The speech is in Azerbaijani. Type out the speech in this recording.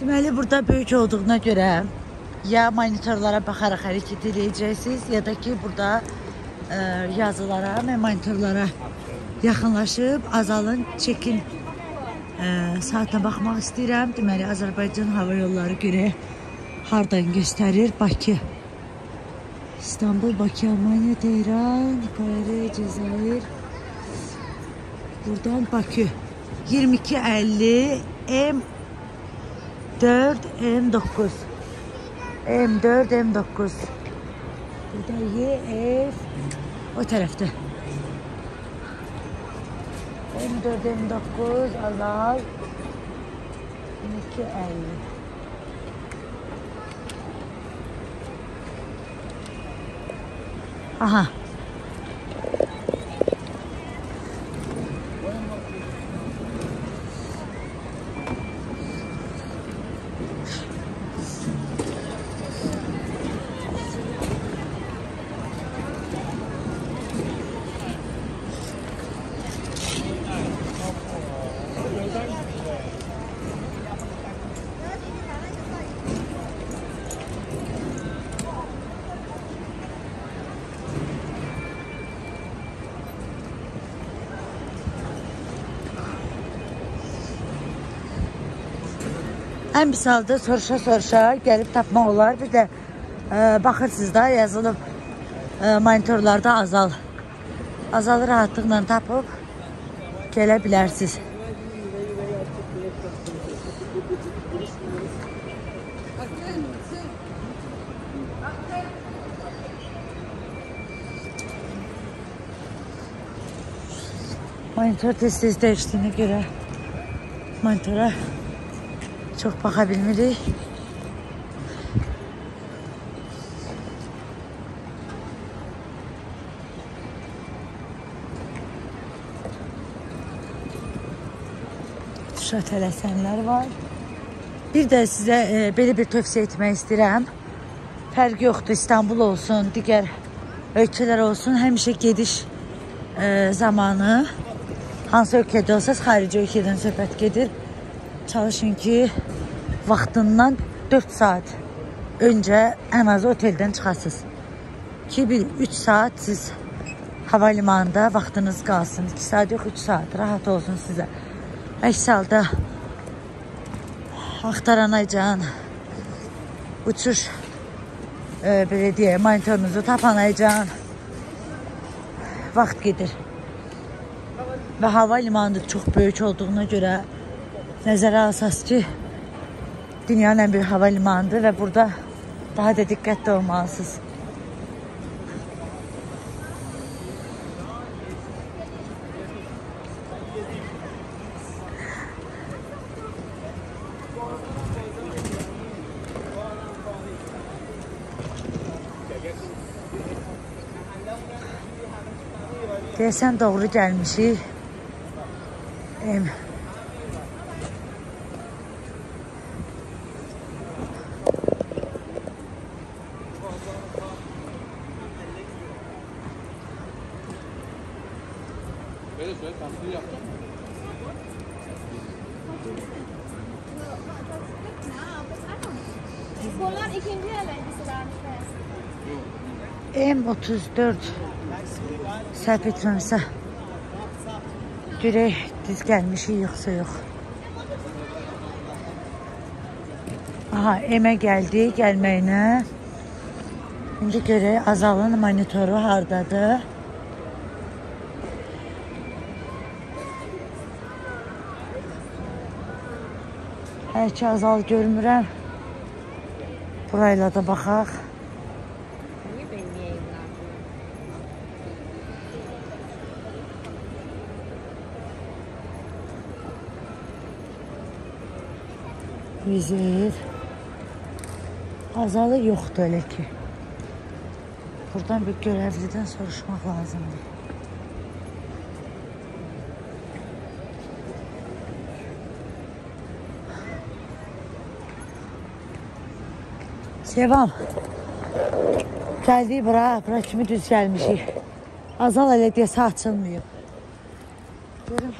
Deməli, burada böyük olduğuna görə ya monitorlara baxaraq hərəkət edəcəksiniz, ya da ki, burada ə, yazılara və monitorlara yaxınlaşıb azalın, çekin ə, saatına baxmaq istəyirəm. Deməli, Azərbaycan hava yolları görə hardan göstərir? Bakı. İstanbul, Bakı, Almanya, Tehran, Kore, Cezayir. Buradan Bakü. 22.50 M 4 M9 M4 M9 Burada Y F o tarafta. M4 M9 Alay 22.50 Aha Ən pis halda soruşa-soruşa gəlib tapmaq olar. Bir də ə, baxırsınız da yazılıb ə, monitorlarda azal. Azalı rahatlıqla tapıb gələ bilərsiniz. Monitor tez-tez dəyişdiyinə görə monitora çox baxa bilmirik. Tuşa tələsənlər var. Bir də sizə e, belə bir tövsiyə etmək istəyirəm. Fərq yoxdur, İstanbul olsun, digər ölkələr olsun, həmişə gediş e, zamanı hansı ölkədə olsanız, xarici ölkədən söhbət gedir. Çalışın ki, vaxtından 4 saat öncə ən azı oteldən çıxasınız. Ki, bir 3 saat siz hava limanında vaxtınız qalsın. 2 saat yox, 3 saat. Rahat olsun sizə. Əks halda axtaranacan uçuş e, belə deyək, monitorunuzu tapanacan vaxt gedir. Və hava limanı böyük olduğuna görə nəzərə alsaq ki, dünyanın ən böyük hava limanıdır və burada daha da diqqətli olmalısınız. Deyəsən doğru gəlmişik. Em. Böyle söyle tatlıyı yapacağım. Bunlar ikinci elementi sıralamışlar. M34 səhv etməmsə görək düz gəlmişik yoxsa yox. Aha, emə gəldi gəlməyinə. İndi görək Azalın monitoru hardadır. Hər ki Azal görmürəm. Burayla da baxaq. Vizir. Azalı yoxdur elə ki. Buradan bir görevliden soruşmaq lazımdır. Devam. Geldiği bura, bura kimi düz gelmişik. Azal elədiyəsi açılmayıb. Görüm.